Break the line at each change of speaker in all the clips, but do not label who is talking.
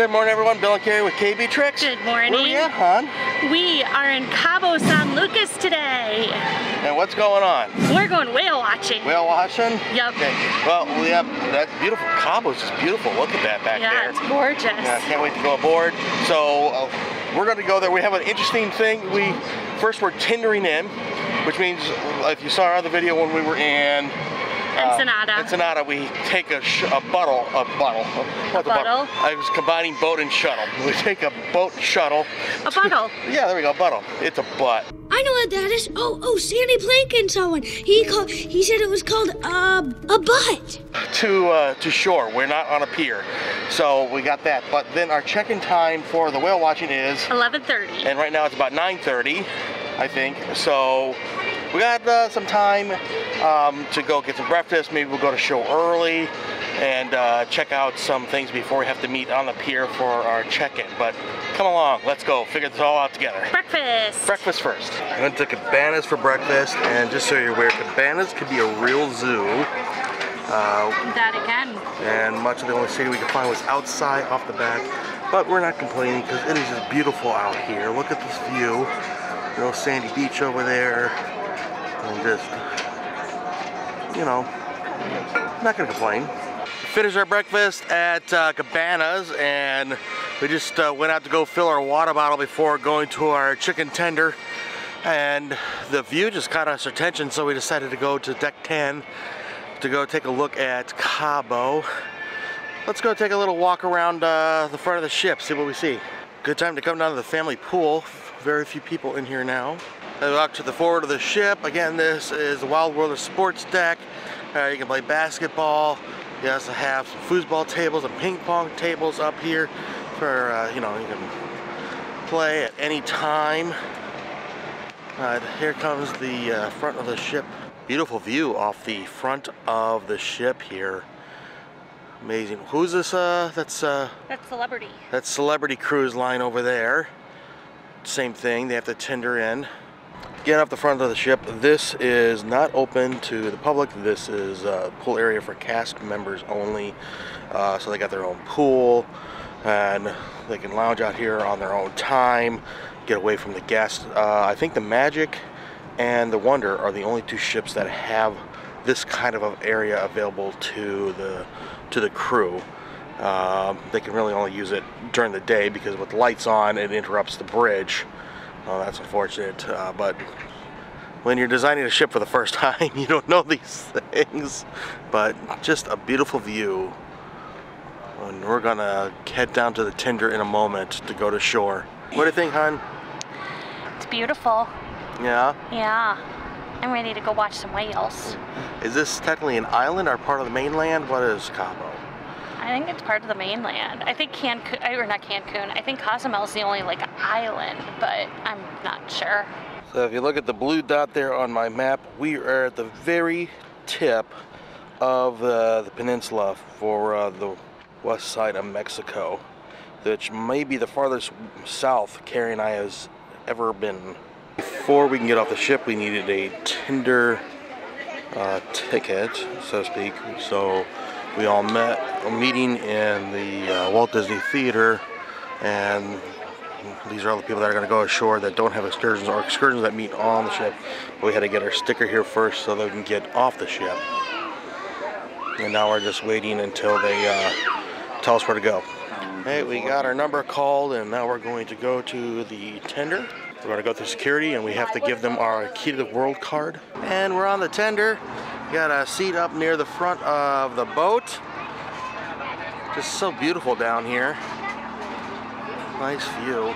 Good morning, everyone. Bill and Carrie with KABI Treks.
Good morning.
Where we at, hon?
We are in Cabo San Lucas today.
And what's going on?
We're going whale watching.
Whale watching?
Yep.
Okay. Well, we have that beautiful Cabo Cabo's just beautiful. Look at that back
yeah,
there.
it's gorgeous.
Yeah, I can't wait to go aboard. So uh, we're going to go there. We have an interesting thing. We first we're tendering in, which means if you saw our other video when we were in uh,
Ensenada.
Ensenada, we take a, sh- a bottle, a bottle. What's a
bottle?
I was combining boat and shuttle. We take a boat shuttle.
A
to-
bottle.
Yeah, there we go, bottle. It's a butt.
I know what that is. Oh, oh, Sandy Plankin saw one. He called. He said it was called uh, a butt.
to uh, to shore. We're not on a pier, so we got that. But then our check-in time for the whale watching is,
11:30.
and right now it's about 9:30, I think. So we got uh, some time um, to go get some breakfast. Maybe we'll go to show early and uh, check out some things before we have to meet on the pier for our check-in. But come along, let's go figure this all out together.
Breakfast.
Breakfast first. I went to Cabanas for breakfast, and just so you're aware, Cabanas could be a real zoo. Uh,
That again.
and much of the only city we could find was outside off the back. But we're not complaining because it is just beautiful out here. Look at this view. Little sandy beach over there. And just, you know, not gonna complain. Finished our breakfast at uh, Cabanas and we just uh, went out to go fill our water bottle before going to our chicken tender. And the view just caught us attention so we decided to go to deck 10 to go take a look at Cabo. Let's go take a little walk around uh, the front of the ship, see what we see. Good time to come down to the family pool. Very few people in here now. I walk to the forward of the ship. Again, this is the Wide World of Sports deck. Uh, you can play basketball. You also have some foosball tables and ping pong tables up here for, uh, you know, you can play at any time. Uh, here comes the uh, front of the ship. Beautiful view off the front of the ship here. Amazing. Who's this? Uh, that's uh,
That's celebrity.
that's Celebrity Cruise Line over there. Same thing. They have to tender in. Get off the front of the ship. This is not open to the public. This is a pool area for cast members only. Uh, so they got their own pool, and they can lounge out here on their own time. Get away from the guests. Uh, I think the Magic and the Wonder are the only two ships that have this kind of area available to the to the crew. Um, they can really only use it during the day because with lights on, it interrupts the bridge. Oh, that's unfortunate. Uh, but when you're designing a ship for the first time, you don't know these things. But just a beautiful view. And we're gonna head down to the tender in a moment to go to shore. What do you think, hon?
It's beautiful.
Yeah.
Yeah. I'm ready to go watch some whales.
Is this technically an island or part of the mainland? What is Cabo?
I think it's part of the mainland. I think Cancun, or not Cancun. I think Cozumel is the only like island, but I'm not sure.
So if you look at the blue dot there on my map, we are at the very tip of uh, the peninsula for uh, the west side of Mexico, which may be the farthest south Carrie and I has ever been. Before we can get off the ship, we needed a tender uh, ticket, so to speak. So we all met a meeting in the uh, Walt Disney Theater, and these are all the people that are going to go ashore that don't have excursions or excursions that meet on the ship. But we had to get our sticker here first so that we can get off the ship. And now we're just waiting until they uh, tell us where to go. Hey, we got our number called, and now we're going to go to the tender. We're going to go through security, and we have to give them our key to the world card. And we're on the tender. Got a seat up near the front of the boat. Just so beautiful down here. Nice view.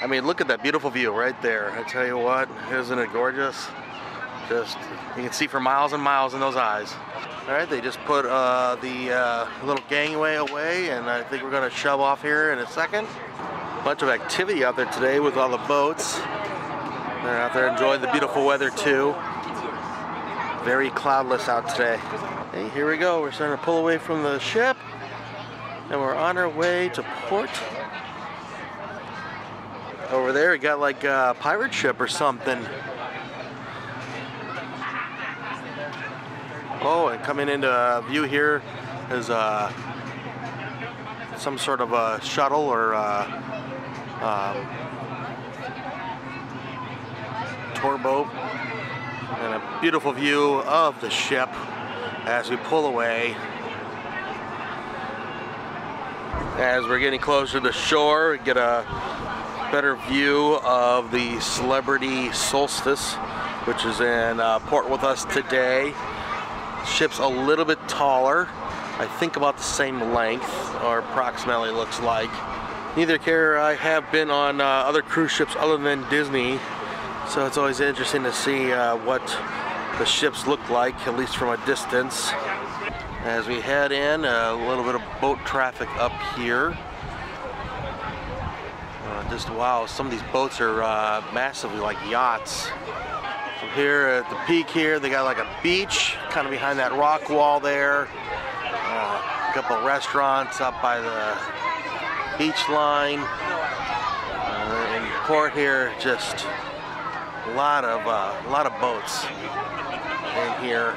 I mean, look at that beautiful view right there. I tell you what, isn't it gorgeous? Just, you can see for miles and miles in those eyes. All right, they just put uh, the uh, little gangway away, and I think we're gonna shove off here in a second. Bunch of activity out there today with all the boats. They're out there enjoying the beautiful weather too. Very cloudless out today. Hey, here we go. We're starting to pull away from the ship, and we're on our way to port. Over there, we got like a pirate ship or something. Oh, and coming into view here is uh, some sort of a shuttle or uh, um, tour boat. And a beautiful view of the ship as we pull away. As we're getting closer to shore, get a better view of the Celebrity Solstice, which is in uh, port with us today. Ship's a little bit taller, I think about the same length, or approximately looks like. Neither care I have been on uh, other cruise ships other than Disney, so it's always interesting to see uh, what the ships look like, at least from a distance. As we head in, a little bit of boat traffic up here. Uh, just wow, some of these boats are uh, massively like yachts. From here at the peak here, they got like a beach kind of behind that rock wall there. Uh, a couple of restaurants up by the beach line. Uh, in port here, just a lot of uh, a lot of boats in here.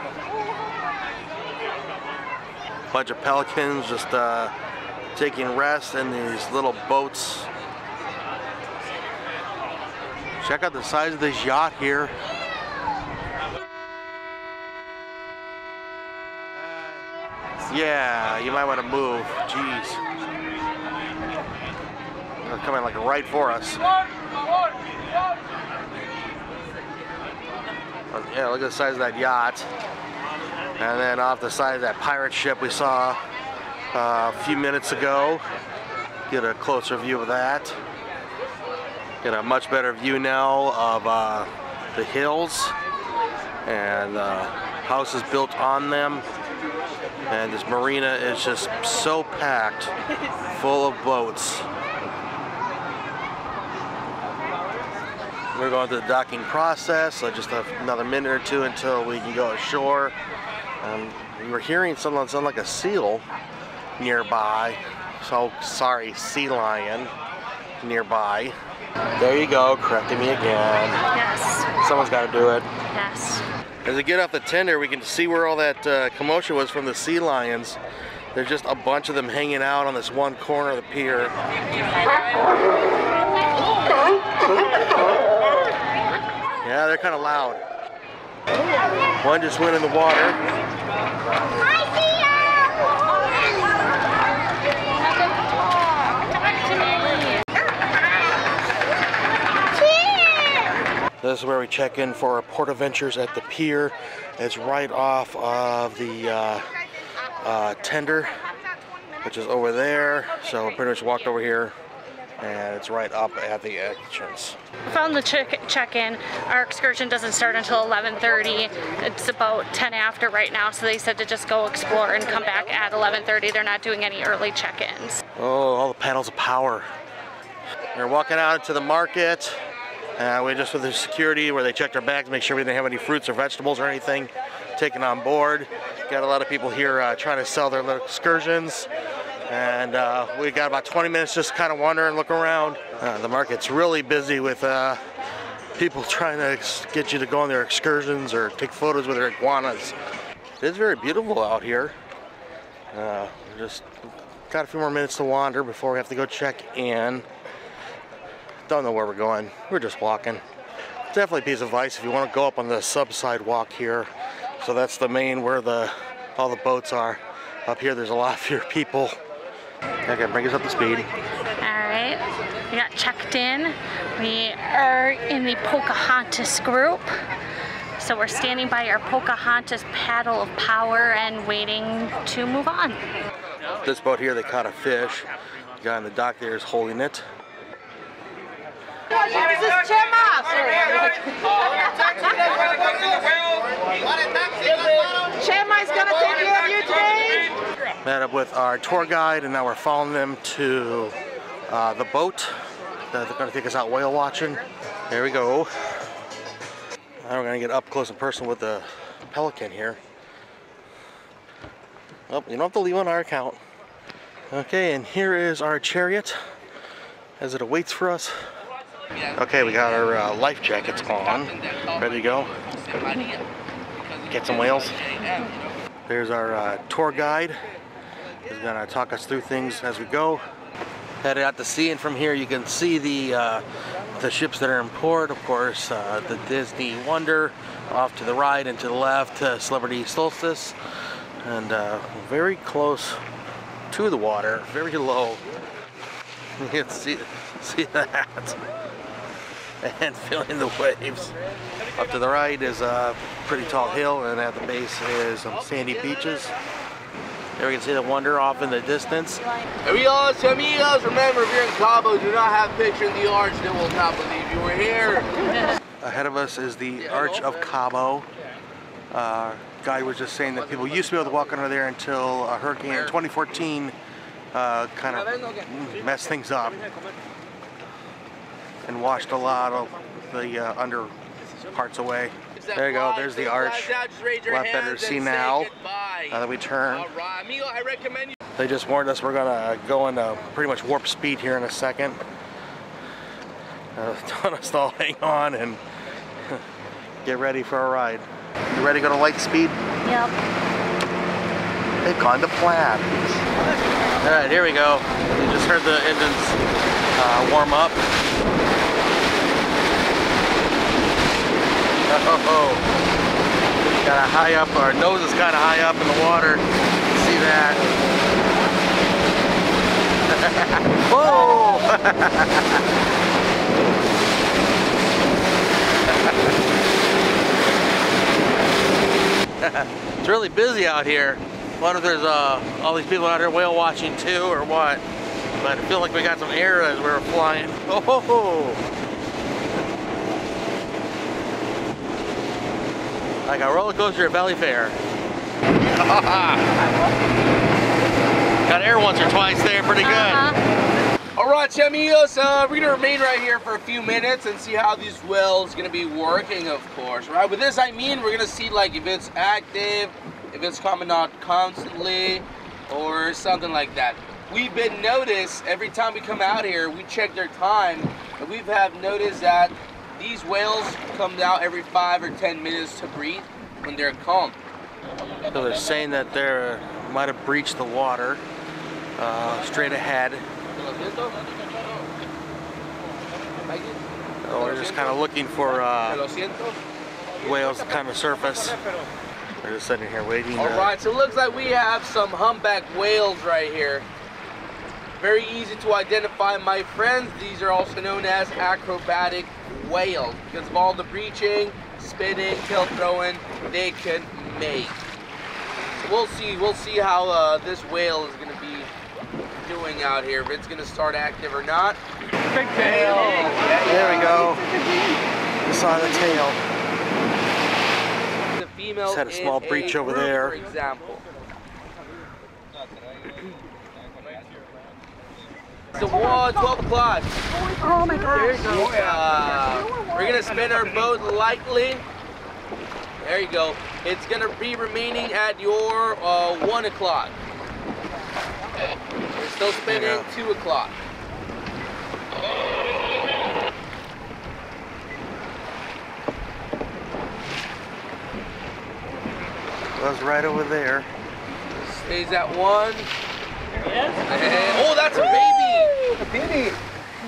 Bunch of pelicans just uh, taking rest in these little boats. Check out the size of this yacht here. Yeah, you might want to move. Jeez. They're coming like right for us. Yeah, look at the size of that yacht. And then off the side of that pirate ship we saw uh, a few minutes ago. Get a closer view of that. Get a much better view now of uh, the hills and uh, houses built on them. And this marina is just so packed, full of boats. We're going through the docking process, so just another minute or two until we can go ashore. Um, we were hearing something that sounded like a seal nearby. So sorry, sea lion nearby. There you go, correcting me again.
Yes.
Someone's got to do it.
Yes.
As we get off the tender, we can see where all that uh, commotion was from the sea lions. There's just a bunch of them hanging out on this one corner of the pier. Yeah, they're kind of loud. One just went in the water. This is where we check in for our port adventures at the pier. It's right off of the uh, uh, tender, which is over there. So we pretty much walked over here and it's right up at the entrance.
Found the check check-in. Our excursion doesn't start until 11:30. It's about 10 after right now, so they said to just go explore and come back at 11:30. They're not doing any early check-ins.
Oh, all the panels of power. We're walking out into the market. Uh, we just with the security where they checked our bags, make sure we didn't have any fruits or vegetables or anything taken on board. Got a lot of people here uh, trying to sell their little excursions. And uh, we got about 20 minutes just kind of wandering, looking around. Uh, the market's really busy with uh, people trying to get you to go on their excursions or take photos with their iguanas. It is very beautiful out here. Uh, just got a few more minutes to wander before we have to go check in. Don't know where we're going. We're just walking. Definitely a piece of advice if you want to go up on the sub sidewalk here. So that's the main where the all the boats are. Up here there's a lot fewer people. Okay, bring us up to speed.
All right, we got checked in. We are in the Pocahontas group. So we're standing by our Pocahontas paddle of power and waiting to move on.
This boat here, they caught a fish. The guy on the dock there is holding it.
Chemai's gonna take care of you today.
Met up with our tour guide and now we're following them to uh, the boat. that They're gonna take us out whale watching. There we go. Now we're gonna get up close and personal with the pelican here. Oh, you don't have to leave on our account. Okay, and here is our chariot as it awaits for us. Okay, we got our uh, life jackets on. Ready to go? Get some whales. There's our uh, tour guide He's gonna talk us through things as we go. Headed out to sea, and from here you can see the uh, the ships that are in port. Of course, uh, the Disney Wonder off to the right and to the left, uh, Celebrity Solstice, and uh, very close to the water, very low. You can see see that, and feeling the waves. Up to the right is a pretty tall hill, and at the base is some sandy beaches. There we can see the Wonder off in the distance.
Amigos, amigos, remember if you're in Cabo, do not have a picture in the arch. They will not believe you were here.
Ahead of us is the Arch of Cabo. Uh, guy was just saying that people used to be able to walk under there until a hurricane in 2014 uh, kind of messed things up and washed a lot of the uh, under parts away. There you go, there's the arch. A lot better to see now, now that we turn.
All right, amigo, I recommend you.
They just warned us we're gonna go into pretty much warp speed here in a second. Uh, telling us to all hang on and get ready for a ride. You ready to go to light speed?
Yep.
They've gone to plan. All right, here we go. You just heard the engines uh, warm up. Oh, got a high up, our nose is kind of high up in the water. See that? Whoa! it's really busy out here. Wonder if there's uh, all these people out here whale watching too, or what? But I feel like we got some air as we were flying. Oh! Like a roller coaster at Valleyfair. got air once or twice there, pretty good.
Uh-huh.
All right, amigos, uh, we're gonna remain right here for a few minutes and see how these wells gonna be working, of course. Right. With this, I mean we're gonna see like if it's active, if it's coming out constantly, or something like that. We've been noticed every time we come out here, we check their time, and we've have noticed that these whales come out every five or ten minutes to breathe when they're calm.
So they're saying that they might have breached the water uh, straight ahead. So we're just kind of looking for uh, whales to kind of surface. We're just sitting here waiting.
All right, so it looks like we have some humpback whales right here. Very easy to identify, my friends. These are also known as acrobatic whales because of all the breaching, spinning, tail throwing they can make. So we'll see. We'll see how uh, this whale is going to be doing out here. If it's going to start active or not. Big tail.
There we go. You saw the tail.
The female
Just had a small
in
breach over there.
For example. It's a one, 12 o'clock.
Oh my gosh.
Yeah. We're gonna spin our boat lightly. There you go. It's gonna be remaining at your uh, one o'clock. We're still spinning two o'clock.
Was right over there.
Stays at one. And- oh, that's a baby. Baby.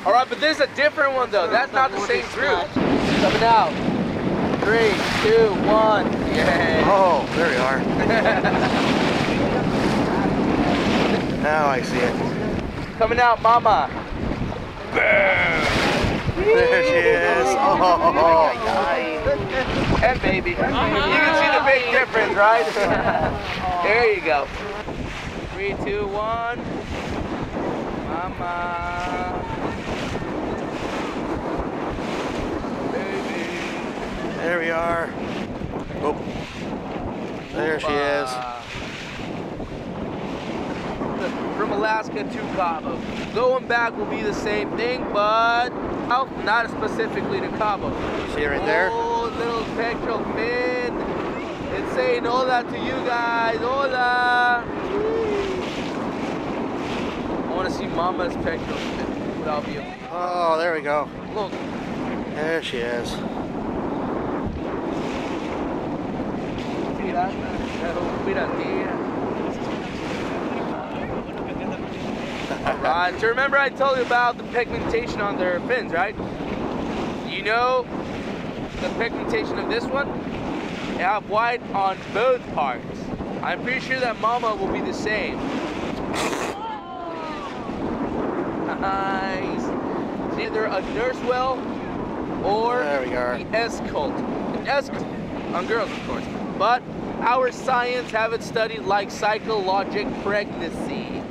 All right, but this is a different one though. That's not the same group. Coming out. Three, two, one. Yeah.
Oh, there we are. now I see it.
Coming out, mama.
There she is. Oh, oh, oh,
And baby. You can see the big difference, right? there you go. Three, two, one. Mama. Baby.
there we are. Oh, there she is.
From Alaska to Cabo. Going back will be the same thing, but oh, not specifically to Cabo.
See it right there?
Oh, little pectoral fin. It's saying hola to you guys. Hola. I want to see Mama's fin without being.
Oh, there we go.
Look.
There she is.
Mira, mira, tira. Right. Uh, so remember I told you about the pigmentation on their fins, right? You know the pigmentation of this one? They have white on both parts. I'm pretty sure that mama will be the same. Nice. It's either a nurse well or
There we are.
the S cult. An S cult on girls, of course. But our science have it studied like psychologic pregnancy.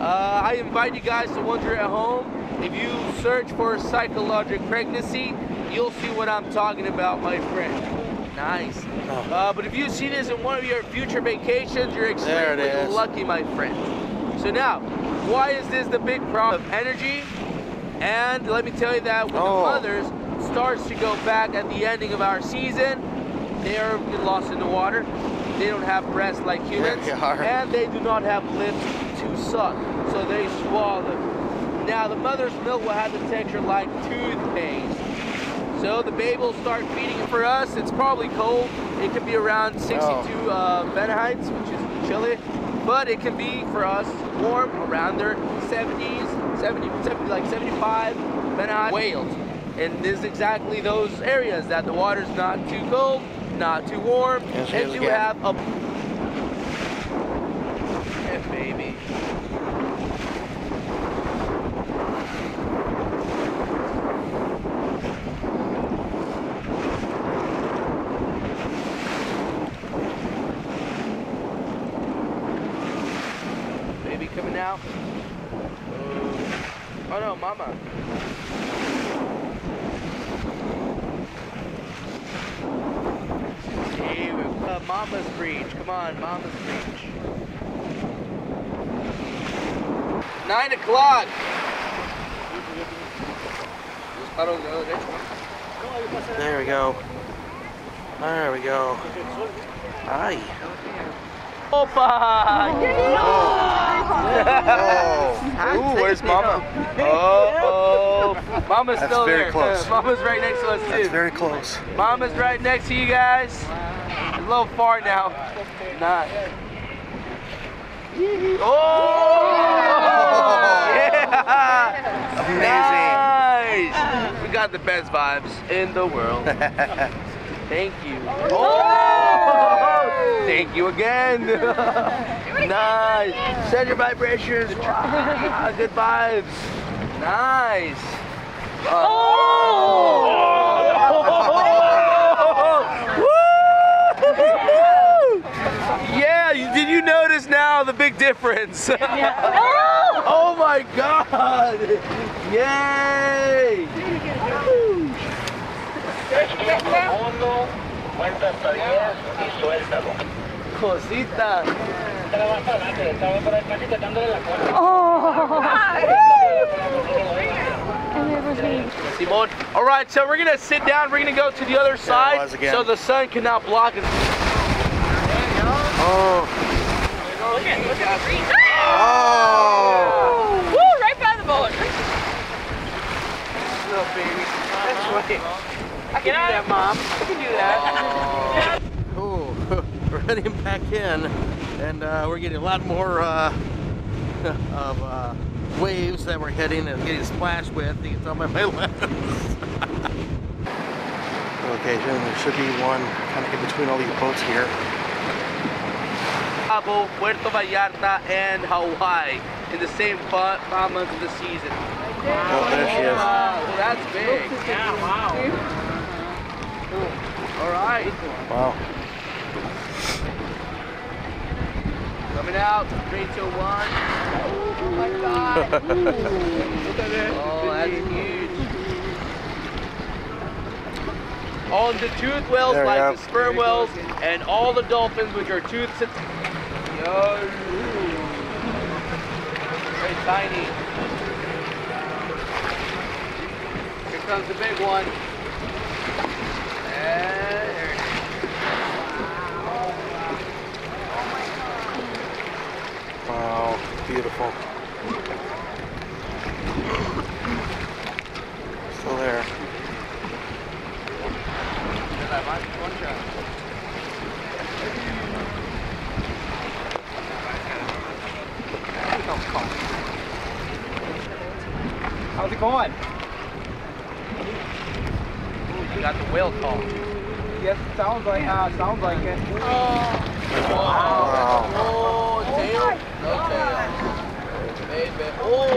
Uh, I invite you guys to wonder at home. If you search for psychologic pregnancy, you'll see what I'm talking about, my friend. Nice.
Oh.
Uh, but if you see this in one of your future vacations, you're extremely lucky, my friend. So now, why is this the big problem of energy? And let me tell you that when
Oh.
the mothers starts to go back at the ending of our season, they are lost in the water. They don't have breasts like humans,
they
and they do not have lips to suck, so they swallow. Now the mother's milk will have the texture like toothpaste. So the baby will start feeding it for us. It's probably cold. It could be around 62
Oh.
uh, Fahrenheit, which is chilly. But it can be for us warm around their 70s, 70, 70 like 75 Fahrenheit whales. And this is exactly those areas that the water's not too cold, not too warm,
Yes,
and you have a yeah, baby. Baby coming out. Oh, oh no, mama. Hey, we- uh, mama's breach. Come on, mama's breach. Nine o'clock.
There we go. There we go. Hi.
Opa!
Oh.
Ooh, where's mama? Oh, oh. Mama's
That's
still
very
there.
close.
Mama's right next to us too.
That's
too.
very close.
Mama's right next to you guys. A little far now. Not. Oh! Yeah! Nice! We got the best vibes in the world. Thank you. Oh! Thank you again. nice. Send your vibrations. Ah, Good vibes. Nice. Oh! Woo! Yeah, did you notice now the big difference? oh my god! Yay!
Segundo, cuenta hasta 10 y suéltalo.
Cosita.
Era más para adelante, estaba por ahí casi tocándole la cola.
And there was me.
Simone. All right, so we're gonna sit down. We're gonna go to the other side
was
so the sun cannot block it.
Oh.
Look at, look at the green.
Oh.
Woo, right by the boat.
Little baby. That's right. I can do that, mom. I can do that.
Oh, we're heading back in, and uh, we're getting a lot more uh, of uh, waves that we're hitting and getting splashed with. You can tell by my lens. okay, then there should be one kind of in between all these boats here.
Cabo, Puerto Vallarta, and Hawaii in the same five, five months of the season.
Oh, there she is.
Wow, that's big. Yeah, wow. All right,
Wow.
coming out. Three, two, one. Oh my God. Look at it. Oh, that's huge. On the tooth whales,
There
like the sperm whales, and all the dolphins, which are toothed. Yo. Very tiny. Here comes the big one. And there it is.
Wow, beautiful. Still there.
How's it going?
You got the whale call.
Yes, sounds like uh, sounds like it.
Wow. Oh, tail. No tail. Baby. Oh. Oh.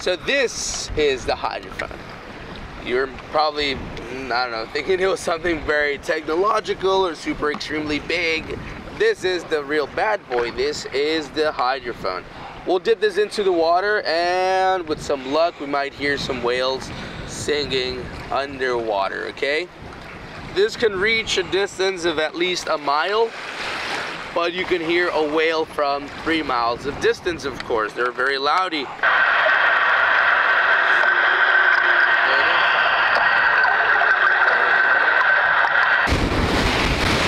So this is the hydrophone. You're probably, I don't know, thinking it was something very technological or super extremely big. This is the real bad boy. This is the hydrophone. We'll dip this into the water and with some luck, we might hear some whales singing underwater, okay? This can reach a distance of at least a mile, but you can hear a whale from three miles of distance, of course. They're very loudy.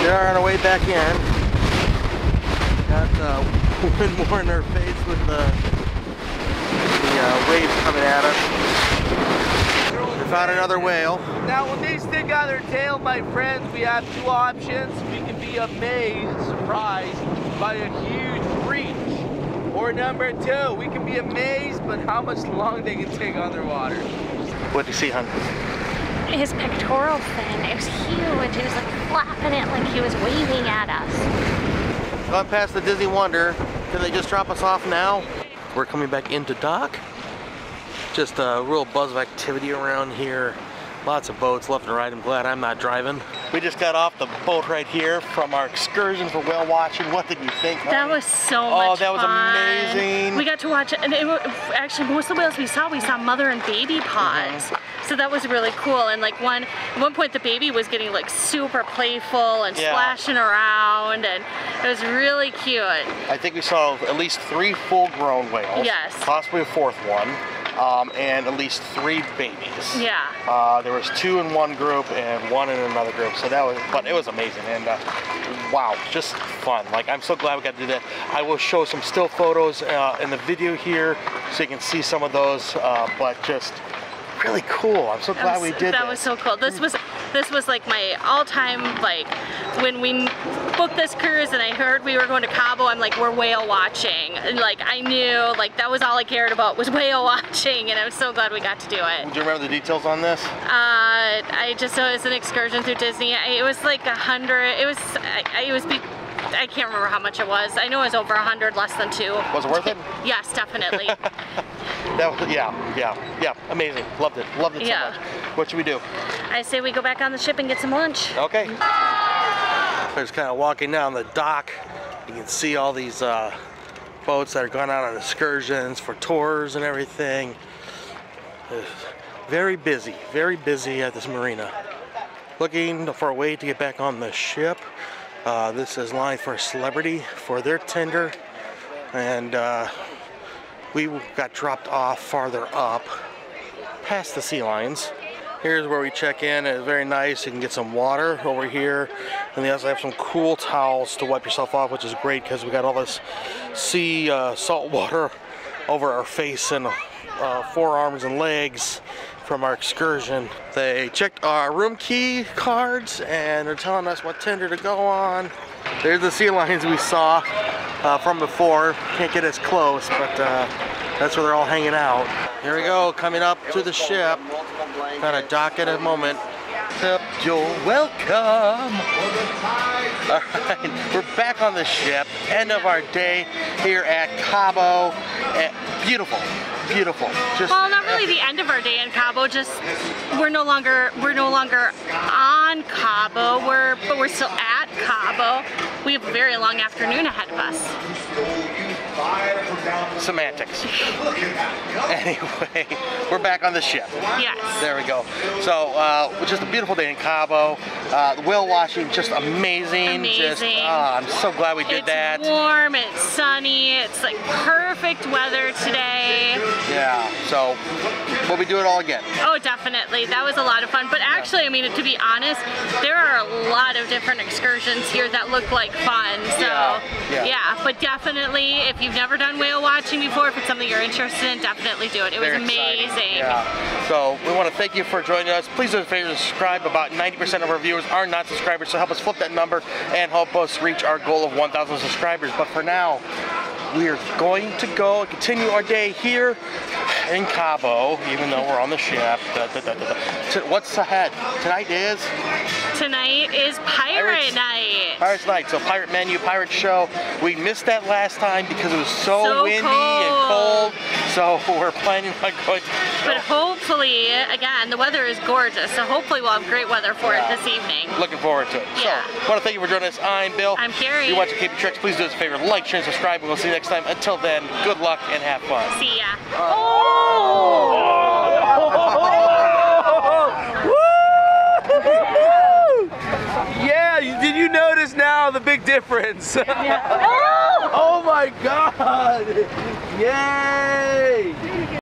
We are on our way back in. Got uh, uh, wind more in our face with the, the uh, waves coming at us. We found another whale.
Now, when they stick out their tail, my friends, we have two options. We can be amazed, surprised by a huge breach. Or number two, we can be amazed, but how much long they can take underwater.
What do you see, hon?
His pectoral fin, it was huge. He was like flapping it like he was waving at us.
Gone past the Disney Wonder. Can they just drop us off now? We're coming back into dock. Just a real buzz of activity around here. Lots of boats left and right. I'm glad I'm not driving. We just got off the boat right here from our excursion for whale watching. What did you think?
That
honey?
was so
Oh,
much
that was
fun.
amazing.
We got to watch it, and it, actually most of the whales we saw, we saw mother and baby pods.
Mm-hmm.
So that was really cool. And like one, at one point the baby was getting like super playful and
Yeah.
splashing around, and it was really cute.
I think we saw at least three full-grown whales.
Yes.
Possibly a fourth one. Um, and at least three babies.
Yeah.
Uh, there was two in one group and one in another group. So that was, but it was amazing and uh, wow, just fun. Like I'm so glad we got to do that. I will show some still photos uh, in the video here so you can see some of those. Uh, but just really cool. I'm so glad
was-
we did
That
this.
was so cool. This was this was like my all-time like when we booked this cruise and I heard we were going to Cabo. I'm like we're whale watching and like I knew like that was all I cared about was whale watching and I was so glad we got to do it.
Do you remember the details on this?
Uh, I just it was an excursion through Disney. It was like a hundred. It was I, I- it was. Be, I can't remember how much it was. I know it was over a hundred, less than two.
Was it worth it?
Yes, definitely.
That was, yeah, yeah, yeah. Amazing. Loved it. Loved it
Yeah.
so much. What should we do?
I say we go back on the ship and get some lunch.
Okay. We're just kind of walking down the dock. You can see all these uh, boats that are going out on excursions for tours and everything. Very busy, very busy at this marina. Looking for a way to get back on the ship. Uh, this is line for a Celebrity for their tender. And uh, we got dropped off farther up past the sea lions. Here's where we check in. It's very nice. You can get some water over here. And they also have some cool towels to wipe yourself off, which is great because we got all this sea uh, salt water over our face and uh, forearms and legs from our excursion. They checked our room key cards and they're telling us what tender to go on. There's the sea lions we saw uh, from before. Can't get as close, but uh, that's where they're all hanging out. Here we go, coming up to the ship. Got a dock at a moment. Yep, You're welcome. All right, we're back on the ship. End of our day here at Cabo. Eh, beautiful, beautiful. Just
Well, not really the end of our day in Cabo. Just we're no longer we're no longer on Cabo. We're but we're still at Cabo. We have a very long afternoon ahead of us.
semantics. Anyway, we're back on the ship.
Yes.
There we go. So, uh, just a beautiful day in Cabo. Uh, the whale watching, just amazing. Just,
Amazing.
ah, I'm so glad we did
it's
that.
It's warm. It's sunny. It's like perfect weather today.
Yeah. So, we'll be doing it all again.
Oh, definitely. That was a lot of fun. But actually, I mean, to be honest, there are a lot of different excursions here that look like fun. So,
Yeah, yeah.
But definitely, if you've never done whale watching before, if it's something you're interested in, definitely do it. It was
Very exciting.
amazing.
Yeah. So we want to thank you for joining us. Please do us a favor to subscribe. About 90% of our viewers are not subscribers, so help us flip that number and help us reach our goal of 1,000 subscribers. But for now, we are going to go and continue our day here in Cabo, even though we're on the ship. Da, da, da, What's ahead? Tonight is
Tonight is Pirate
Pirates.
Night.
Pirate Night, so Pirate Menu, Pirate Show. We missed that last time because it was so,
So
windy
cold.
and cold. So we're planning on going
But hopefully, again, the weather is gorgeous, so hopefully we'll have great weather for
Yeah.
it this evening.
Looking forward to it.
Yeah.
So, I want to thank you for joining us. I'm Bill.
I'm Carrie.
If you watch KABI Treks, please do us a favor, like, share, and subscribe. and We'll see you next time. Until then, good luck and have fun.
See ya.
Yeah, oh! The big difference. Yeah. oh my God. Yay.